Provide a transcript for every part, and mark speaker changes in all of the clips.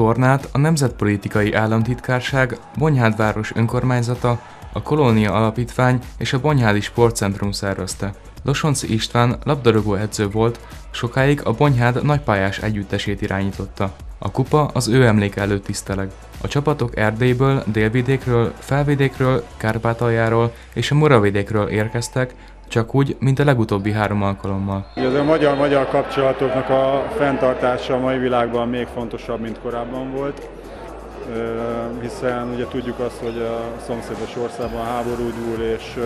Speaker 1: tornát a Nemzetpolitikai Államtitkárság, Bonyhádváros önkormányzata, a Kolónia Alapítvány és a Bonyhádi Sportcentrum szervezte. Losonci István labdarúgó edző volt, sokáig a Bonyhád nagypályás együttesét irányította. A kupa az ő emléke előtt tiszteleg. A csapatok Erdélyből, Délvidékről, Felvidékről, Kárpátaljáról és a Muravidékről érkeztek, csak úgy, mint a legutóbbi három alkalommal.
Speaker 2: Az a magyar-magyar kapcsolatoknak a fenntartása a mai világban még fontosabb, mint korábban volt, hiszen ugye tudjuk azt, hogy a szomszédos országban háború dúl, és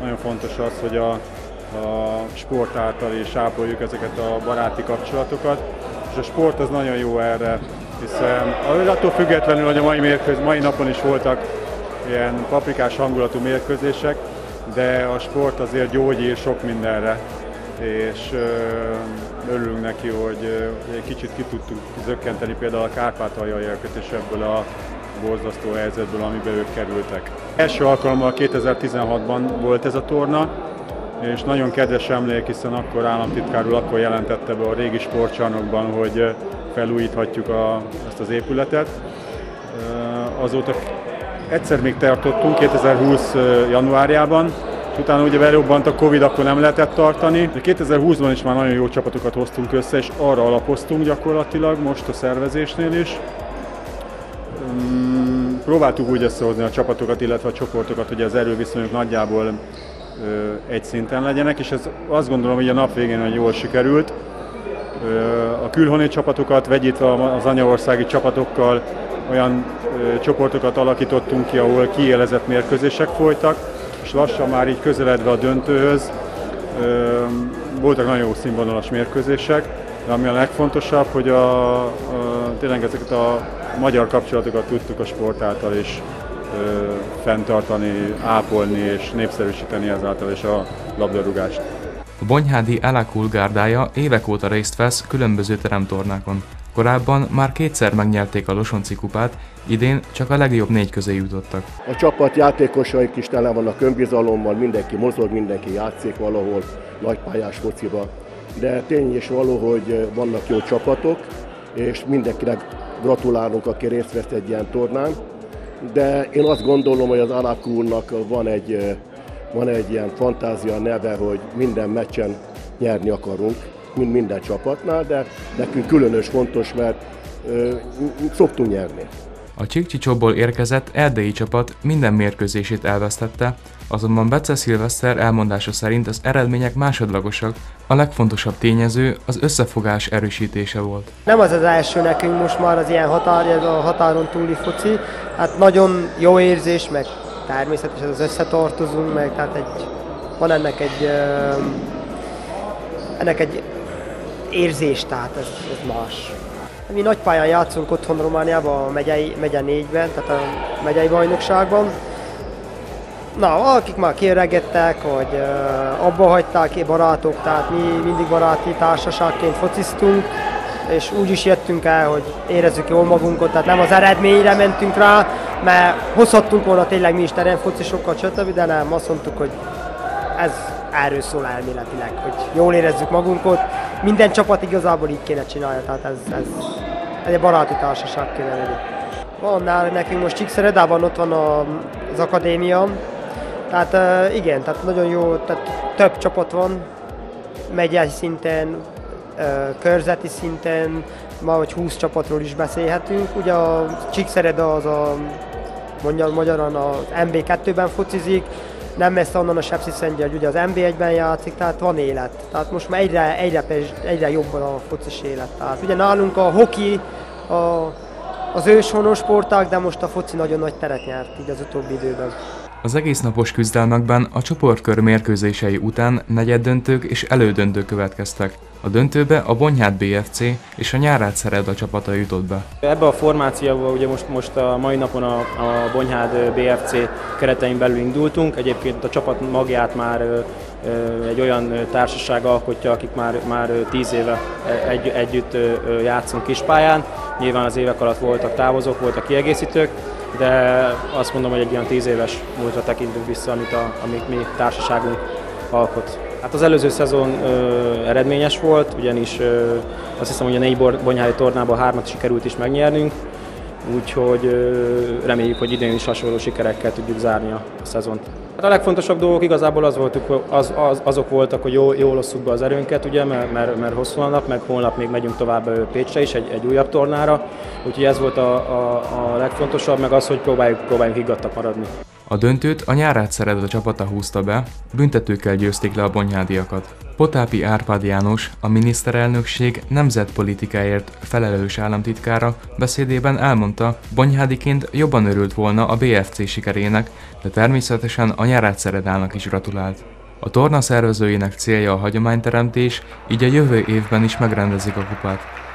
Speaker 2: nagyon fontos az, hogy a, a sport által is ápoljuk ezeket a baráti kapcsolatokat, és a sport az nagyon jó erre, hiszen attól függetlenül, hogy a mai, mérköz, mai napon is voltak ilyen paprikás hangulatú mérkőzések, de a sport azért gyógyír sok mindenre, és örülünk neki, hogy egy kicsit ki tudtuk zökkenteni például a kárpátaljaiakat és ebből a borzasztó helyzetből, amiben ők kerültek. Első alkalommal 2016-ban volt ez a torna, és nagyon kedves emlék, hiszen akkor államtitkár úr akkor jelentette be a régi sportcsarnokban, hogy felújíthatjuk a, ezt az épületet. Azóta egyszer még tartottunk 2020 januárjában, utána ugye berobbant a Covid, akkor nem lehetett tartani. De 2020-ban is már nagyon jó csapatokat hoztunk össze, és arra alapoztunk gyakorlatilag most a szervezésnél is. Mm, próbáltuk úgy összehozni a csapatokat, illetve a csoportokat, hogy az erőviszonyok nagyjából egy szinten legyenek, és ez azt gondolom, hogy a nap végén hogy jól sikerült. A külhoni csapatokat vegyítve az anyaországi csapatokkal olyan csoportokat alakítottunk ki, ahol kiélezett mérkőzések folytak, és lassan már így közeledve a döntőhöz voltak nagyon jó színvonalas mérkőzések, de ami a legfontosabb, hogy a, a, tényleg ezeket a magyar kapcsolatokat tudtuk a sport által is ö, fenntartani, ápolni és népszerűsíteni ezáltal is a labdarúgást.
Speaker 1: Bonyhádi Alakul gárdája évek óta részt vesz különböző teremtornákon. Korábban már kétszer megnyerték a Losonci kupát, idén csak a legjobb négy közé jutottak.
Speaker 3: A csapat játékosaik is tele vannak önbizalommal, mindenki mozog, mindenki játszik valahol nagypályás fociba. De tény is való, hogy vannak jó csapatok, és mindenkinek gratulálunk, aki részt vesz egy ilyen tornán. De én azt gondolom, hogy az Alakúrnak van egy, van egy ilyen fantázia neve, hogy minden meccsen nyerni akarunk mint minden csapatnál, de nekünk különös fontos, mert ö, szoktunk nyerni.
Speaker 1: A Csikcsicsóból érkezett erdélyi csapat minden mérkőzését elvesztette, azonban Bece Szilveszter elmondása szerint az eredmények másodlagosak, a legfontosabb tényező az összefogás erősítése volt.
Speaker 4: Nem az az első nekünk most már az ilyen határ, ez a határon túli foci, hát nagyon jó érzés, meg természetesen az összetartozunk, meg tehát egy, van ennek egy, ennek egy érzés, tehát ez, ez más. Mi nagy pályán játszunk otthon Romániában, a megyei, megye négyben, tehát a megyei bajnokságban. Na, akik már kiöregedtek, hogy abba hagyták barátok, tehát mi mindig baráti társaságként fociztunk, és úgy is jöttünk el, hogy érezzük jól magunkat, tehát nem az eredményre mentünk rá, mert hozhattunk volna tényleg mi is teremfocisokkal, stb., de nem, azt mondtuk, hogy ez erről szól elméletileg, hogy jól érezzük magunkat. Minden csapat igazából így kéne csinálja, tehát ez, ez, ez egy baráti társaság kéne legyen. Van nál, nekünk most Csíkszeredában ott van a, az akadémia, tehát igen, tehát nagyon jó, tehát több csapat van, megyei szinten, körzeti szinten, ma hogy 20 csapatról is beszélhetünk. Ugye a Csíkszereda az a mondja magyaran az MB2-ben focizik, nem messze onnan a Sepsi Szentgyörgy, ugye az NB1-ben játszik, tehát van élet. Tehát most már egyre, egyre, egyre jobban a focis élet. Tehát ugye nálunk a hoki, a, az őshonos sportág, de most a foci nagyon nagy teret nyert így az utóbbi időben.
Speaker 1: Az egész napos küzdelmekben a csoportkör mérkőzései után negyeddöntők és elődöntők következtek. A döntőbe a Bonyhád BFC és a Nyárát Szered a csapata jutott be.
Speaker 5: Ebbe a formációba ugye most, most a mai napon a, a Bonyhád BFC keretein belül indultunk. Egyébként a csapat magját már egy olyan társaság alkotja, akik már, már tíz éve egy, együtt játszunk kispályán. Nyilván az évek alatt voltak távozók, voltak kiegészítők, de azt mondom, hogy egy ilyen tíz éves múltra tekintünk vissza, amit a, amit mi társaságunk alkot. Hát az előző szezon ö, eredményes volt, ugyanis ö, azt hiszem, hogy a négy bonyhári tornában hármat sikerült is megnyernünk. úgyhogy reméljük, hogy idén is hasonló sikerekkel tudjuk zárni a szezont. Hát a legfontosabb dolgok igazából az voltuk, az, az, azok voltak, hogy jól, jól osszuk be az erőnket, ugye, mert, mert, mert hosszú a nap, meg holnap még megyünk tovább Pécsre is, egy, egy újabb tornára, úgyhogy ez volt a, a, a legfontosabb, meg az, hogy próbáljuk, próbáljuk higgadtak maradni.
Speaker 1: A döntőt a nyárát szeret a csapata húzta be, büntetőkkel győzték le a bonyhádiakat. Potápi Árpád János, a miniszterelnökség nemzetpolitikáért felelős államtitkára beszédében elmondta, bonyhádiként jobban örült volna a BFC sikerének, de természetesen a nyárát szeredának is gratulált. A torna szervezőjének célja a hagyományteremtés, így a jövő évben is megrendezik a kupát.